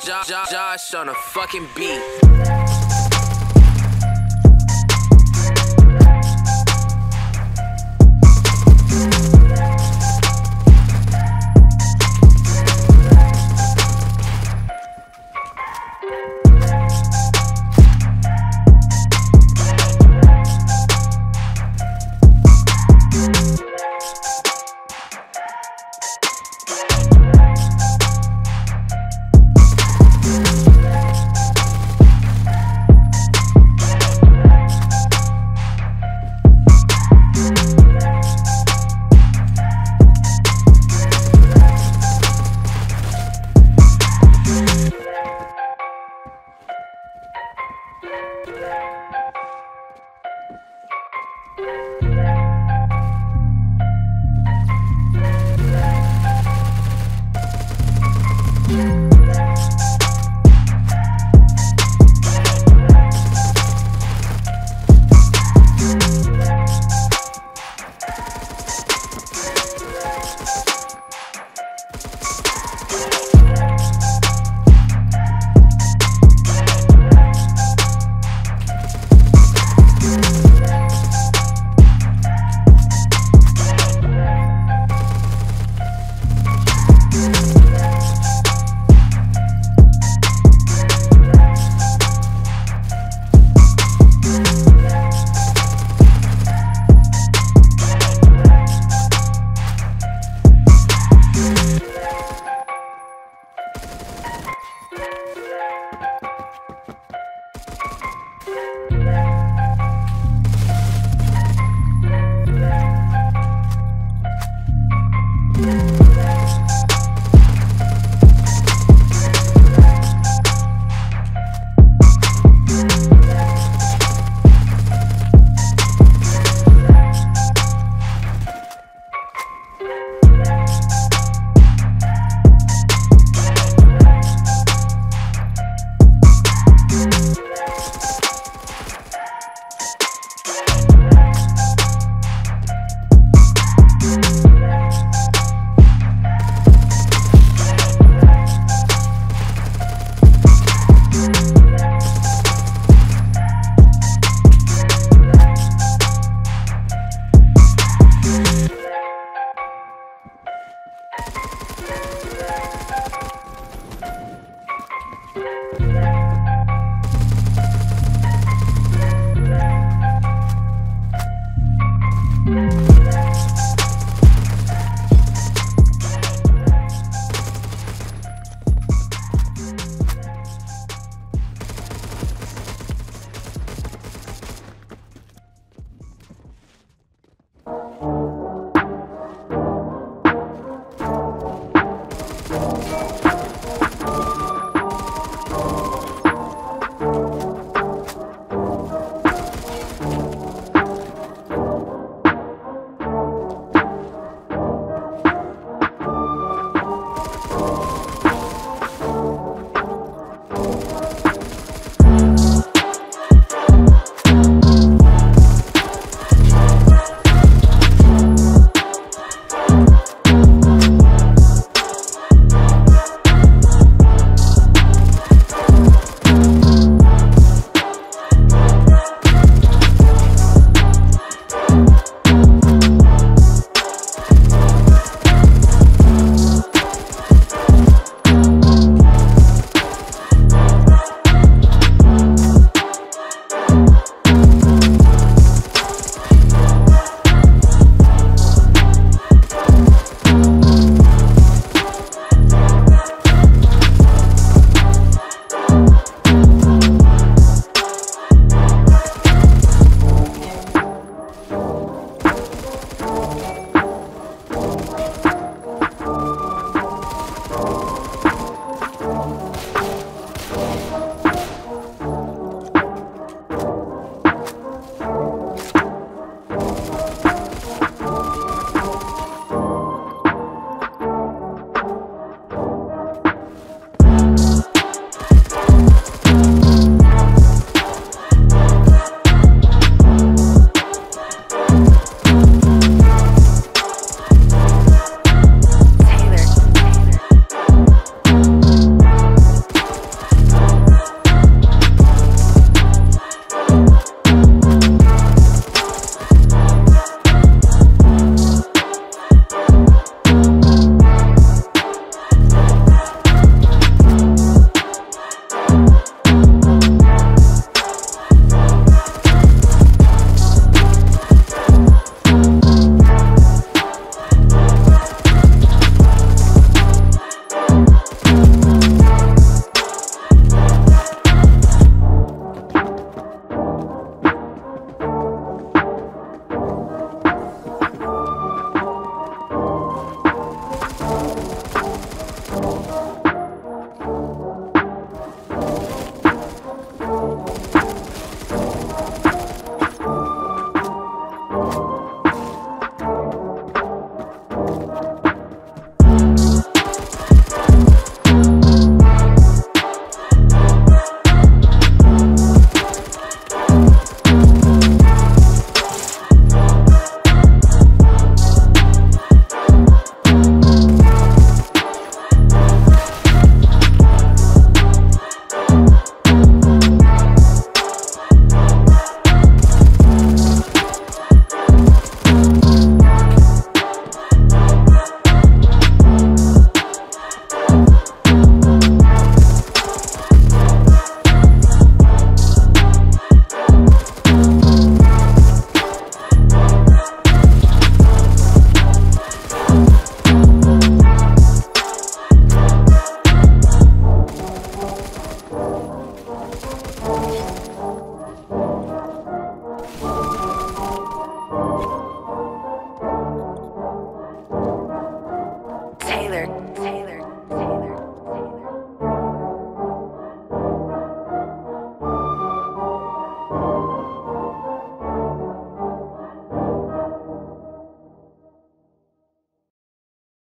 Josh, Josh, on a fucking beat.